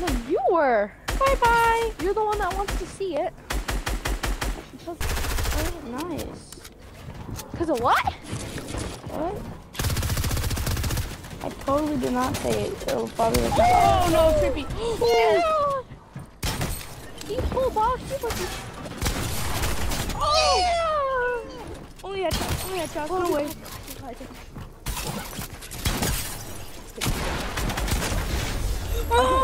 No, you were. Bye bye. You're the one that wants to see it. Because oh, nice. Cause of what? What? I totally did not say it. It'll probably like, Oh no, creepy. Oh. Yeah. Oh, you oh, pull box. You must be. oh! Only had shots. Only had shots. No away. Oh,